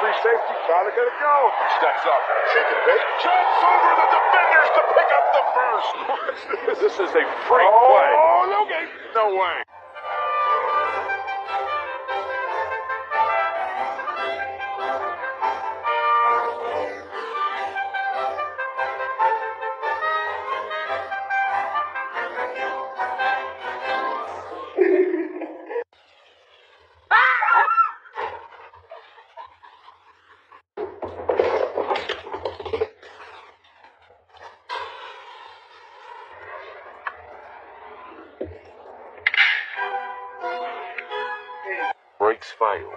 free safety. Gotta get it go. Steps up. Shake and bake. Jumps over the defenders to pick up the first. this is a freak oh, play. Oh, no game. No way. Brakes fail.